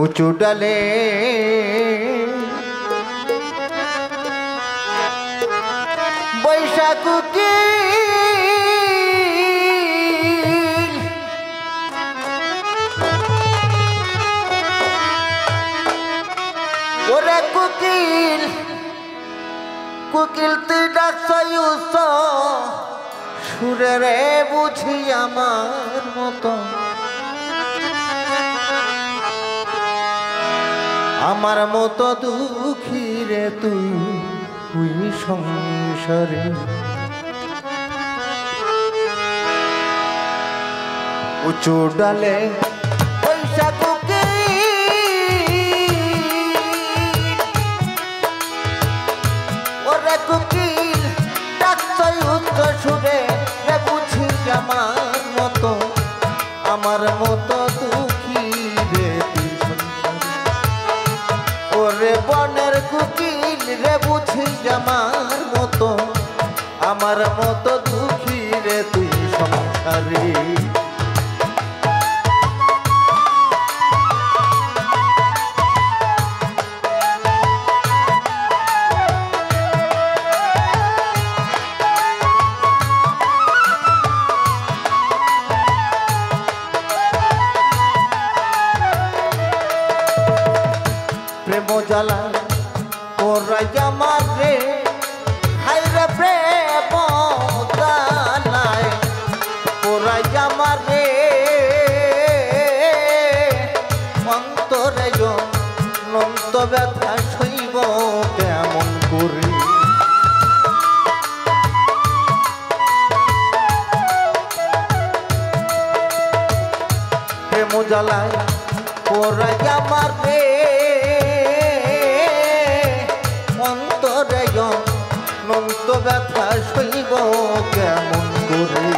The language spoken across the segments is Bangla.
উঁচু ডালে। বৈশাখ কি ওরে কুকিল কুকিল তুই ডাকছ সুরে বুঝি আমার মতো আমার মতো দুঃখী রে তুই তুই সংসারে। উঁচু ডালে ওরে বনের কুকিল রে বুঝি আমার মতো আমার মতো দুঃখী রে তুই সংসারে। প্রেম ওরা জামার রে হাই প্রেম জ্বালায় ওরা জামার রে, অন্তরে নন্ত ব্যথা শৈব কেমন করে। প্রেম জ্বালায় ওরা জামার রে কেমন করে?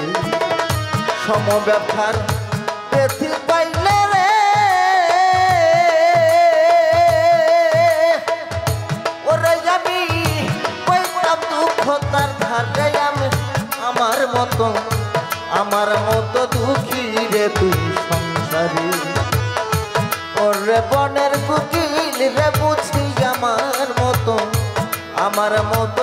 সম ব্যথার পেথি পাইলে রে। ওরে আমি দুঃখ তার ধারে আমি আমার মতো আমার মতো দুঃখী রে তুই সংসারী। ওরে বনের কুকিল রে বুঝি আমার মতো আমার মতো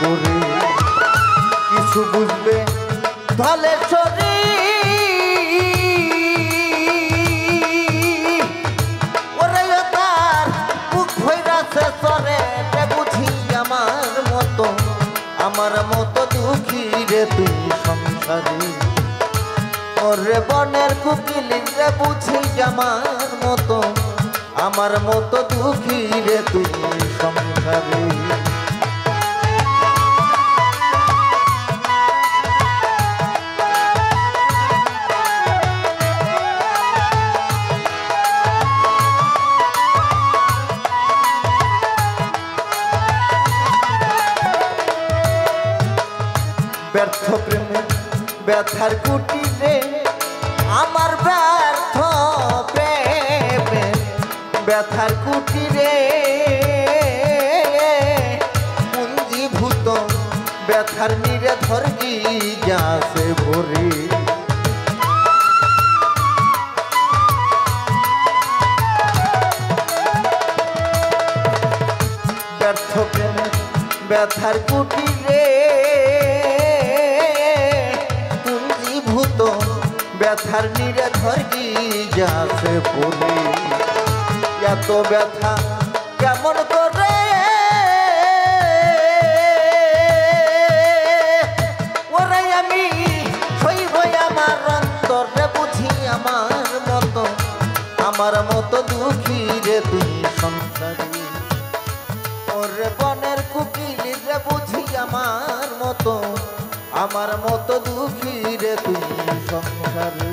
করে। কিছু বুঝবে ধলে ওরে তার বুক ভৈরাছে সরে রে বুঝি আমার মতো। আমার মতো দুঃখী রে তুই সংসারে। ওরে বনের কুকিল রে বুঝি আমার মতো। আমার মতো দুঃখী রে তুই সংসারে। ব্যর্থ প্রেমে, ব্যথার কুটিরে আমার ব্যর্থ প্রেমে, ব্যথার কুটি কুটিরে পুঞ্জীভূত, ব্যথার নিরে ধর্গি যাছে ভরে। ব্যর্থ প্রেমে, ব্যথার কুটিরে ব্যথার নিরে ধরি যাচ্ছে বলে? এত ব্যথা কেমন করে? ওরে আমি সইব আমার অন্তরে বুঝি আমার মতো আমার মতো দুঃখী রে তুই সংসারী। ওরে বনের কুকিল রে বুঝি আমার মতো আমার মতো দুঃখী রে তুই সংসারে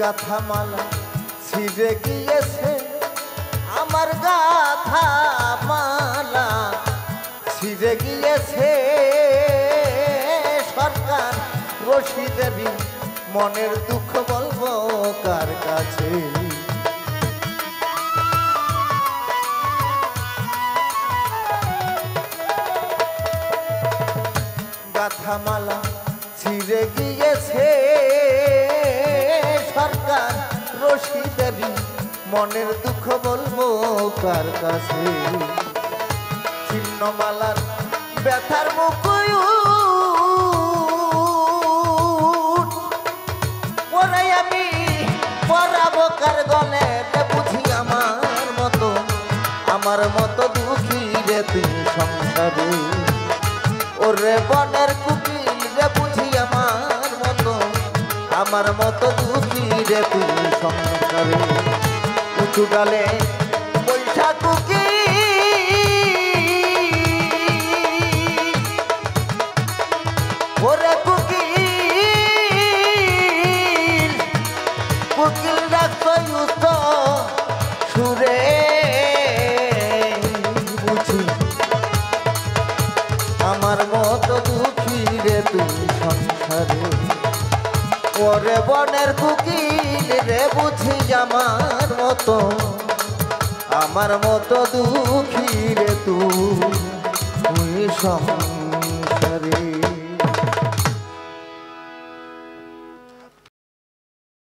গাথা মালা ছিঁড়ে গিয়েছে আমার গাথা। মনের দুঃখ বলব কার কাছে? গাথামালা ছিঁড়ে গিয়েছে। সরকার রশি দেবী মনের দুঃখ বলব কার কাছে? ছিন্নমালার ব্যথার মুখ পরাবো কার গলে বুঝি আমার মতো আমার মতো দুঃখী রে তুই সংসারে। ওরে বনের কুকিল রে বুঝি আমার মতো আমার মতো দুঃখী রে তুই সংসারে। উঁচু ডালে আমার মতো দুঃখী রে তুই সংসারে। বুঝি মতো। আমার মতো দুঃখী তুই তুই সংসারে।